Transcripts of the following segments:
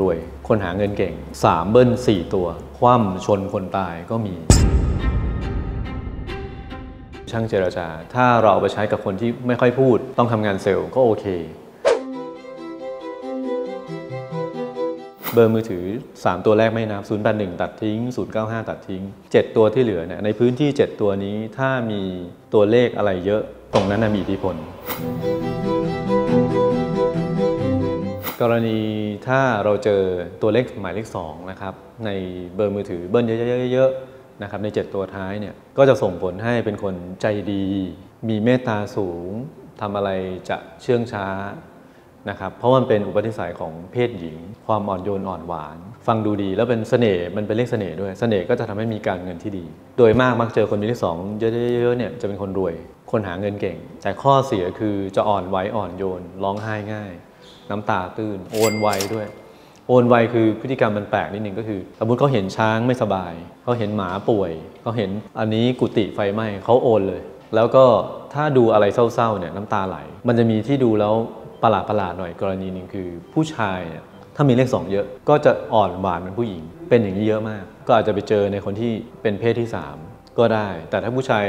รวย คนหาเงินเก่ง 3 เบิ้ล 4 ตัว คว่ำชนคนตายก็มี ช่างเจรจา ถ้าเราเอาไปใช้กับคนที่ไม่ค่อยพูด ต้องทำงานเซลล์ก็โอเค เบอร์มือถือ 3 ตัวแรกไม่นับ 081 ตัดทิ้ง 095 ตัดทิ้ง 7 ตัวที่เหลือเนี่ยในพื้นที่ 7 ตัวนี้ถ้ามีตัวเลขอะไรเยอะ ตรงนั้นมีอิทธิพล กรณีถ้าเราเจอตัวเลขหมายเลข2นะครับในเบอร์มือถือเบิ้ลเยอะๆนะครับใน 7 ตัวท้ายเนี่ยก็จะส่งผลให้เป็นคนใจดี มีเมตตาสูงทำอะไรจะเชื่องช้านะครับเพราะมันเป็นอุปนิสัยของเพศหญิง ความอ่อนโยนอ่อนหวาน ฟังดูดีแล้วเป็นเสน่ห์มันเป็นเลขเสน่ห์ด้วยเสน่ห์ก็จะทำให้มีการเงินที่ดี โดยมากมักเจอคนมีเลขสองเยอะๆเนี่ยจะเป็นคนรวย คนหาเงินเก่ง แต่ข้อเสียคือจะอ่อนไหวอ่อนโยนร้องไห้ง่าย น้ำตาตื้น โอนไวด้วย โอนไวคือพฤติกรรมมันแปลกนิดนึงก็คือ สมมติเขาเห็นช้างไม่สบายเขาเห็นหมาป่วยเขาเห็นอันนี้กุฏิไฟไหม้เขาโอนเลย แล้วก็ถ้าดูอะไรเศร้าๆเนี่ยน้ำตาไหล มันจะมีที่ดูแล้วประหลาดประหลาดๆหน่อยกรณีหนึ่งคือ ผู้ชายเนี่ยถ้ามีเลขสองเยอะก็จะอ่อนหวานเป็นผู้หญิง เป็นอย่างนี้เยอะมาก ก็อาจจะไปเจอในคนที่เป็นเพศที่สามก็ได้ แต่ถ้าผู้ชาย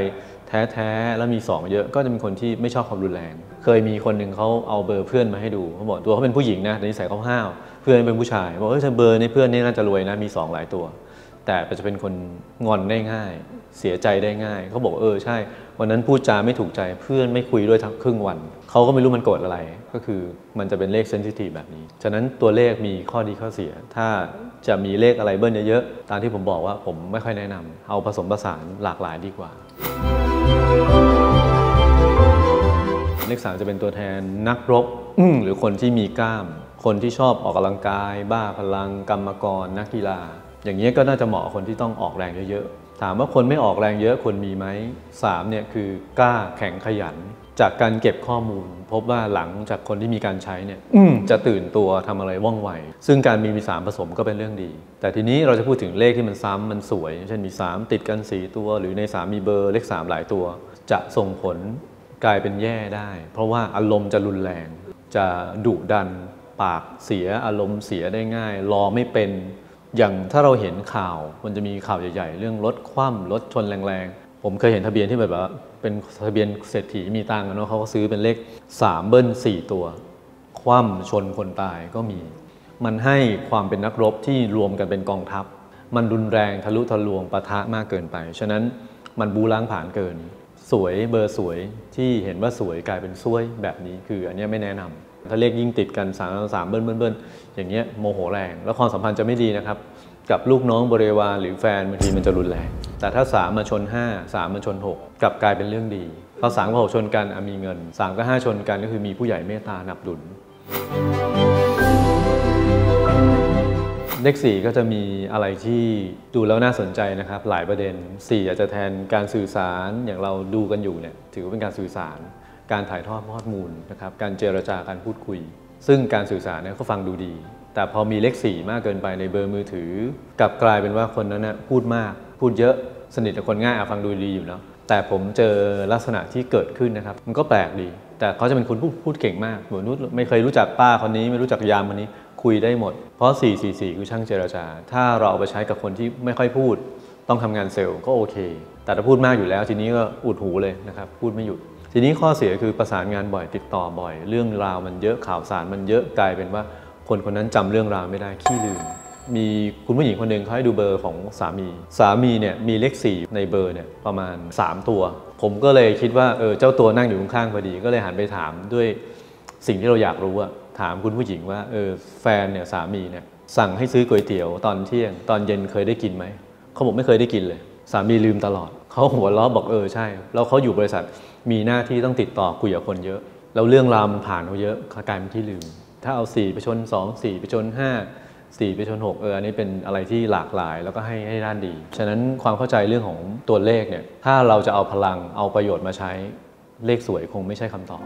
แท้ๆแล้วมี2เยอะก็จะเป็นคนที่ไม่ชอบความรุนแรง เคยมีคนหนึ่งเขาเอาเบอร์เพื่อนมาให้ดูเขาบอกตัวเขาเป็นผู้หญิงนะแต่นิสัยเขาห้าวเพื่อนเป็นผู้ชายบอกเฮ้ยเบอร์ในเพื่อนนี่น่าจะรวยนะมี2หลายตัว แต่จะเป็นคนงอนได้ง่าย เสียใจได้ง่ายเขาบอกเออใช่ วันนั้นพูดจาไม่ถูกใจเพื่อนไม่คุยด้วยทั้งครึ่งวันเขาก็ไม่รู้มันโกรธอะไร ก็คือมันจะเป็นเลขเซนซิทีฟแบบนี้ฉะนั้นตัวเลขมีข้อดีข้อเสีย ถ้าจะมีเลขอะไรเบิ้ลเยอะๆตามที่ผมบอกว่าผมไม่ค่อยแนะนำเอาผสมผสานหลากหลายดีกว่า เลขสามจะเป็นตัวแทนนักรบหรือคนที่มีกล้าม คนที่ชอบออกกำลังกาย บ้าพลังกรรมกร นักกีฬา อย่างนี้ก็น่าจะเหมาะคนที่ต้องออกแรงเยอะๆถามว่าคนไม่ออกแรงเยอะคนมีไหมสามเนี่ยคือกล้าแข็งขยัน จากการเก็บข้อมูล พบว่าหลังจากคนที่มีการใช้เนี่ยอืมจะตื่นตัวทำอะไรว่องไว ซึ่งการมีมีสามผสมก็เป็นเรื่องดี แต่ทีนี้เราจะพูดถึงเลขที่มันซ้ำมันสวย เช่นมี 3 ติดกัน 4 ตัว หรือใน 3 มีเบอร์เลข 3 หลายตัว จะส่งผลกลายเป็นแย่ได้ เพราะว่าอารมณ์จะรุนแรง จะดุดัน ปากเสียอารมณ์เสียได้ง่าย รอไม่เป็นอย่างถ้าเราเห็นข่าวมันจะมีข่าวใหญ่ ๆ เรื่องรถคว่ำรถชนแรงๆ ผมเคยเห็นทะเบียนที่แบบว่าเป็นทะเบียนเศรษฐีมีตังค์อะเนาะเขาก็ซื้อเป็นเลข 3 เบิ้ล 4 ตัว คว่ำชนคนตายก็มี มันให้ความเป็นนักรบที่รวมกันเป็นกองทัพ มันรุนแรงทะลุทะลวงปะทะมากเกินไป ฉะนั้นมันบูล้างผ่านเกิน สวยเบอร์สวยที่เห็นว่าสวยกลายเป็นซวยแบบนี้คืออันนี้ไม่แนะนำถ้าเลขยิ่งติดกัน3ามสามเบิ้ลเบิ้ลเบิ้ลอย่างเงี้ยโมโหแรง แล้วความสัมพันธ์จะไม่ดีนะครับ กับลูกน้องบริวารหรือแฟนบางทีมันจะรุนแรง แต่ถ้า 3 มาชน 5 3 มาชน 6 กลับกลายเป็นเรื่องดีพอ3กับ6ชนกันมีเงิน3กับ5ชนกันก็คือมีผู้ใหญ่เมตตาหนับดุลเลข4ก็จะมีอะไรที่ดูแล้วน่าสนใจนะครับ หลายประเด็น 4 อาจจะแทนการสื่อสารอย่างเราดูกันอยู่เนี่ยถือว่าเป็นการสื่อสาร การถ่ายทอดข้อมูลนะครับการเจรจาการพูดคุย ซึ่งการสื่อสารเนี่ยก็ฟังดูดี แต่พอมีเลข4มากเกินไปในเบอร์มือถือ กลับกลายเป็นว่าคนนั้นนะพูดมากพูดเยอะสนิทกับคนง่ายอะฟังดูดีอยู่เนาะแต่ผมเจอลักษณะที่เกิดขึ้นนะครับ มันก็แปลกดี แต่เขาจะเป็นคนพูดพูดเก่งมากเหมือนนุชไม่เคยรู้จักป้าคนนี้ ไม่รู้จักยามคนนี้คุยได้หมด เพราะ 444 คือช่างเจรจา ถ้าเราเอาไปใช้กับคนที่ไม่ค่อยพูด ต้องทำงานเซลล์ก็โอเค แต่ถ้าพูดมากอยู่แล้ว ทีนี้ก็อุดหูเลยนะครับพูดไม่หยุด ทีนี้ข้อเสียคือประสานงานบ่อยติดต่อบ่อย เรื่องราวมันเยอะข่าวสารมันเยอะกลายเป็นว่า คนคนนั้นจำเรื่องราวไม่ได้ขี้ลืม มีคุณผู้หญิงคนหนึ่งเขาให้ดูเบอร์ของสามี สามีเนี่ยมีเลข4ในเบอร์เนี่ยประมาณ 3 ตัว ผมก็เลยคิดว่าเออเจ้าตัวนั่งอยู่ข้างๆพอดี ก็เลยหันไปถามด้วยสิ่งที่เราอยากรู้อะถามคุณผู้หญิงว่าเออแฟนเนี่ยสามีเนี่ยสั่งให้ซื้อก๋วยเตี๋ยวตอนเที่ยง ตอนเย็นเคยได้กินไหมเขาบอกไม่เคยได้กินเลย สามีลืมตลอดเขาหัวเราะบอกเออใช่ แล้วเขาอยู่บริษัทมีหน้าที่ต้องติดต่อคุยกับคนเยอะ แล้วเรื่องราวมันผ่านเขาเยอะกลายเป็นที่ลืม ถ้าเอา 4 ไปชน 2 4 ไปชน 5 4 ไปชน 6 เอออันนี้เป็นอะไรที่หลากหลายแล้วก็ให้ให้ด้านดี ฉะนั้นความเข้าใจเรื่องของตัวเลขเนี่ย ถ้าเราจะเอาพลังเอาประโยชน์มาใช้เลขสวยคงไม่ใช่คำตอบ